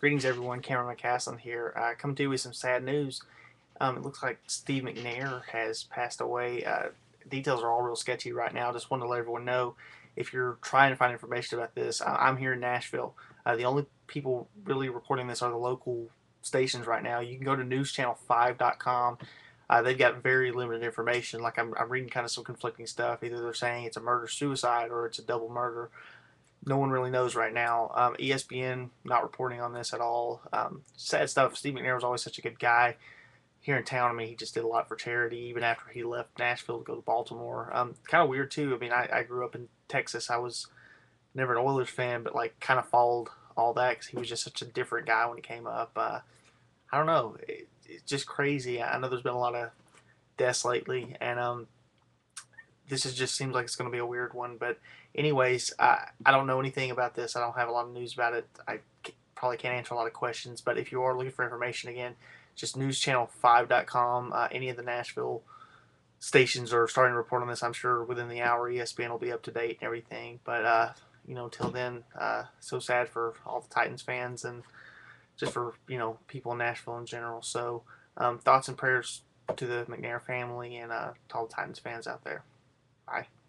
Greetings, everyone. Cameron McCasland here. Uh, coming to you with some sad news. Um, it looks like Steve McNair has passed away. Uh, details are all real sketchy right now. Just wanted to let everyone know if you're trying to find information about this. I- I'm here in Nashville. Uh, the only people really reporting this are the local stations right now. You can go to newschannel5.com. Uh, they've got very limited information. Like I'm, I'm reading kind of some conflicting stuff. Either they're saying it's a murder suicide or it's a double murder no one really knows right now. Um, ESPN not reporting on this at all. Um, sad stuff. Steve McNair was always such a good guy here in town. I mean, he just did a lot for charity, even after he left Nashville to go to Baltimore. Um, kind of weird too. I mean, I, I grew up in Texas. I was never an Oilers fan, but like kind of followed all that because he was just such a different guy when he came up. Uh, I don't know. It, it's just crazy. I know there's been a lot of deaths lately, and um, this is just seems like it's going to be a weird one. But anyways, I I don't know anything about this. I don't have a lot of news about it. I probably can't answer a lot of questions. But if you are looking for information again, just newschannel5.com. Uh, any of the Nashville stations are starting to report on this. I'm sure within the hour, ESPN will be up to date and everything. But uh, you know, till then, uh, so sad for all the Titans fans and just for you know people in Nashville in general. So um, thoughts and prayers to the McNair family and uh, to all the Titans fans out there. Bye.